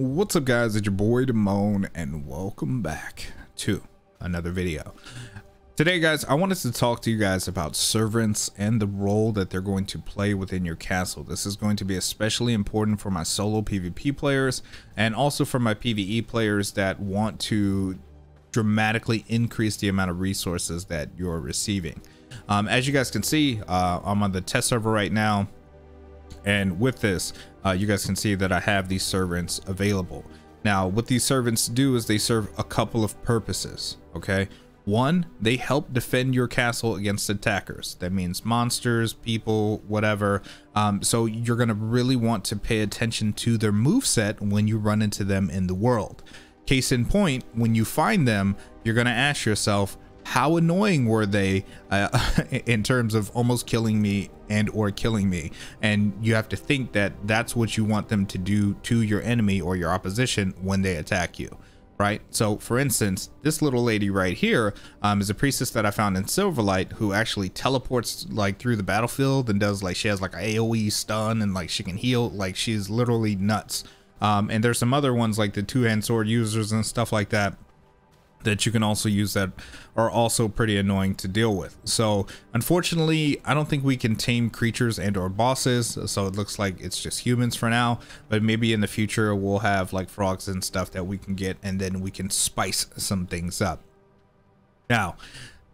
What's up guys, it's your boy Demone and welcome back to another video. Today guys, I wanted to talk to you guys about servants and the role that they're going to play within your castle. This is going to be especially important for my solo PvP players and also for my PvE players that want to dramatically increase the amount of resources that you're receiving. Um, as you guys can see, uh, I'm on the test server right now and with this, uh, you guys can see that I have these servants available. Now, what these servants do is they serve a couple of purposes, okay? One, they help defend your castle against attackers. That means monsters, people, whatever. Um, so you're going to really want to pay attention to their move set when you run into them in the world. Case in point, when you find them, you're going to ask yourself, how annoying were they uh, in terms of almost killing me and or killing me? And you have to think that that's what you want them to do to your enemy or your opposition when they attack you right? So for instance this little lady right here um, is a priestess that i found in silverlight who actually teleports like through the battlefield and does like she has like aoe stun and like she can heal. Like she's literally nuts. Um, and there's some other ones like the two-hand sword users and stuff like that that you can also use that are also pretty annoying to deal with. So unfortunately, I don't think we can tame creatures and or bosses. So it looks like it's just humans for now, but maybe in the future we'll have like frogs and stuff that we can get and then we can spice some things up. Now,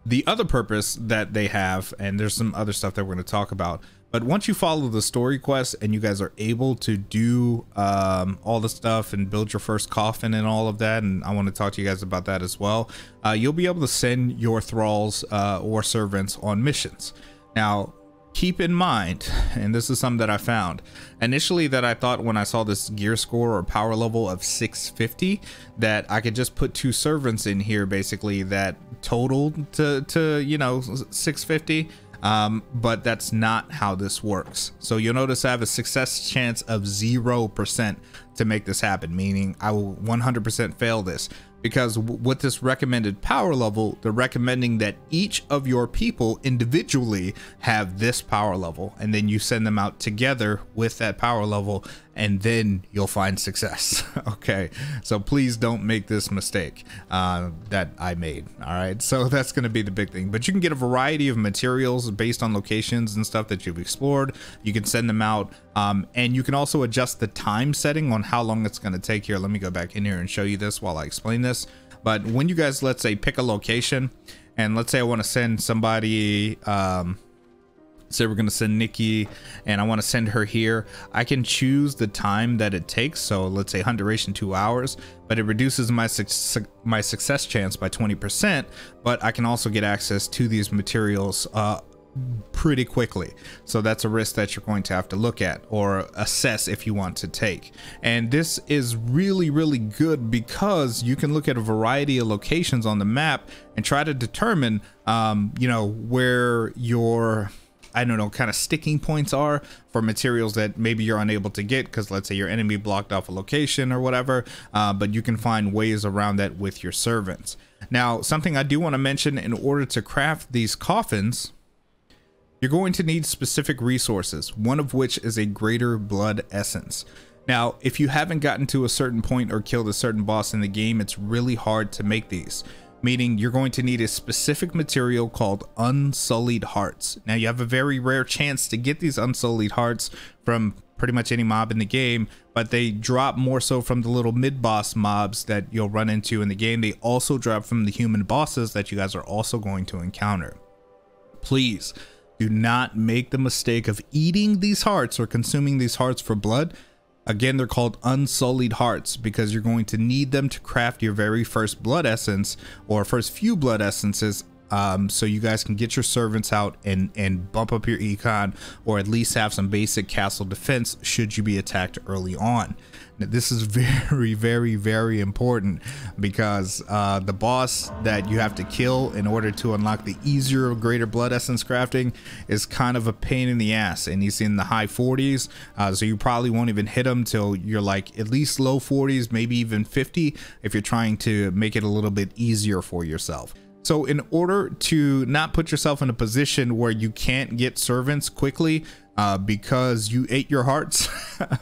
the other purpose that they have, and there's some other stuff that we're going to talk about, but once you follow the story quest and you guys are able to do um, all the stuff and build your first coffin and all of that, and I want to talk to you guys about that as well, uh, you'll be able to send your thralls uh, or servants on missions. Now, keep in mind, and this is something that I found initially that I thought when I saw this gear score or power level of 650 that I could just put two servants in here basically that totaled to, to you know, 650 um, but that's not how this works. So you'll notice I have a success chance of 0% to make this happen, meaning I will 100% fail this because with this recommended power level, they're recommending that each of your people individually have this power level, and then you send them out together with that power level, and then you'll find success. okay, so please don't make this mistake uh, that I made. All right, so that's going to be the big thing. But you can get a variety of materials based on locations and stuff that you've explored. You can send them out, um, and you can also adjust the time setting on how long it's going to take here. Let me go back in here and show you this while I explain this. But when you guys, let's say, pick a location, and let's say I want to send somebody, um, say we're going to send Nikki and I want to send her here, I can choose the time that it takes. So let's say hunt duration two hours, but it reduces my, su my success chance by 20%. But I can also get access to these materials uh, pretty quickly. So that's a risk that you're going to have to look at or assess if you want to take. And this is really, really good because you can look at a variety of locations on the map and try to determine, um, you know, where your I don't know, kind of sticking points are for materials that maybe you're unable to get because let's say your enemy blocked off a location or whatever, uh, but you can find ways around that with your servants. Now, something I do want to mention in order to craft these coffins, you're going to need specific resources, one of which is a greater blood essence. Now, if you haven't gotten to a certain point or killed a certain boss in the game, it's really hard to make these, meaning you're going to need a specific material called unsullied hearts. Now, you have a very rare chance to get these unsullied hearts from pretty much any mob in the game, but they drop more so from the little mid-boss mobs that you'll run into in the game. They also drop from the human bosses that you guys are also going to encounter. Please, do not make the mistake of eating these hearts or consuming these hearts for blood. Again, they're called unsullied hearts because you're going to need them to craft your very first blood essence or first few blood essences um, so you guys can get your servants out and and bump up your econ or at least have some basic castle defense should you be attacked early on. Now, this is very very very important because uh, the boss that you have to kill in order to unlock the easier or greater blood essence crafting is kind of a pain in the ass and he's in the high 40s uh, so you probably won't even hit him till you're like at least low 40s maybe even 50 if you're trying to make it a little bit easier for yourself so in order to not put yourself in a position where you can't get servants quickly, uh, because you ate your hearts,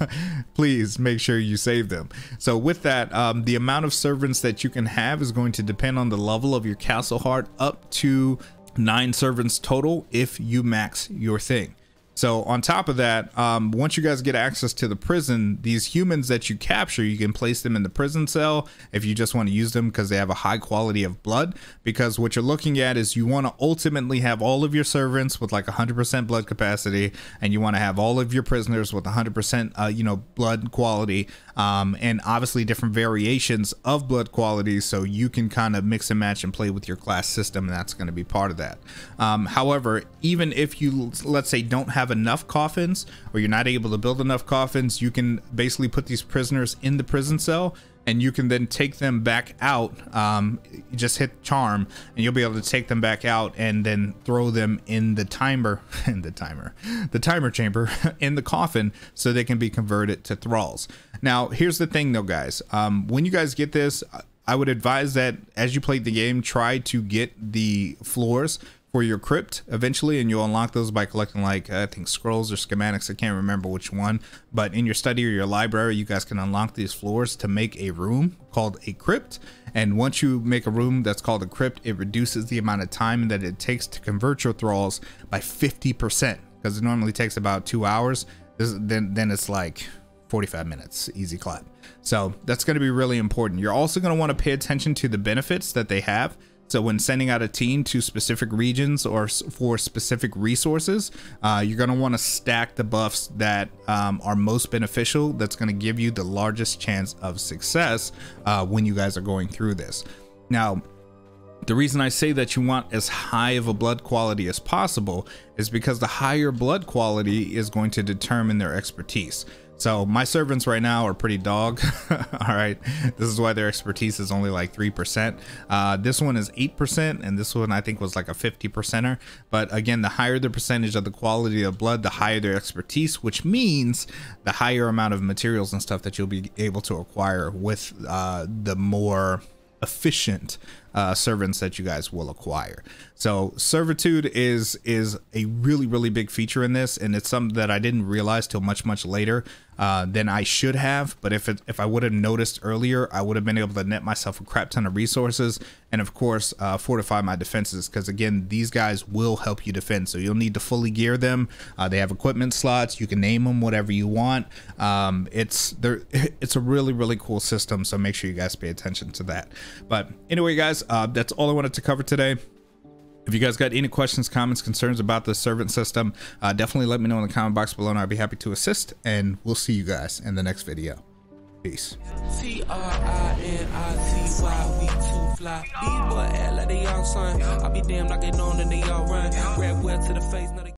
please make sure you save them. So with that, um, the amount of servants that you can have is going to depend on the level of your castle heart up to nine servants total if you max your thing. So on top of that, um, once you guys get access to the prison, these humans that you capture, you can place them in the prison cell if you just want to use them because they have a high quality of blood. Because what you're looking at is you want to ultimately have all of your servants with like 100% blood capacity, and you want to have all of your prisoners with 100% uh, you know blood quality, um, and obviously different variations of blood quality, so you can kind of mix and match and play with your class system, and that's going to be part of that. Um, however, even if you let's say don't have have enough coffins or you're not able to build enough coffins, you can basically put these prisoners in the prison cell and you can then take them back out. Um, just hit charm and you'll be able to take them back out and then throw them in the timer, in the timer, the timer chamber in the coffin so they can be converted to thralls. Now, here's the thing though, guys. Um, when you guys get this, I would advise that as you play the game, try to get the floors for your crypt eventually and you'll unlock those by collecting like I think scrolls or schematics I can't remember which one. But in your study or your library you guys can unlock these floors to make a room called a crypt. And once you make a room that's called a crypt it reduces the amount of time that it takes to convert your thralls by 50% because it normally takes about two hours. This, then then it's like 45 minutes. Easy clap. So that's going to be really important. You're also going to want to pay attention to the benefits that they have so when sending out a team to specific regions or for specific resources, uh, you're going to want to stack the buffs that um, are most beneficial. That's going to give you the largest chance of success uh, when you guys are going through this. Now, the reason I say that you want as high of a blood quality as possible is because the higher blood quality is going to determine their expertise. So my servants right now are pretty dog. All right. This is why their expertise is only like 3%. Uh, this one is 8%. And this one I think was like a 50 percenter. But again, the higher the percentage of the quality of blood, the higher their expertise, which means the higher amount of materials and stuff that you'll be able to acquire with uh, the more efficient uh, servants that you guys will acquire. So servitude is is a really really big feature in this, and it's something that I didn't realize till much much later uh, than I should have. But if it, if I would have noticed earlier, I would have been able to net myself a crap ton of resources, and of course uh, fortify my defenses. Because again, these guys will help you defend. So you'll need to fully gear them. Uh, they have equipment slots. You can name them whatever you want. Um, it's there. It's a really really cool system. So make sure you guys pay attention to that. But anyway, guys uh, that's all I wanted to cover today. If you guys got any questions, comments, concerns about the servant system, uh, definitely let me know in the comment box below and I'll be happy to assist. And we'll see you guys in the next video. Peace.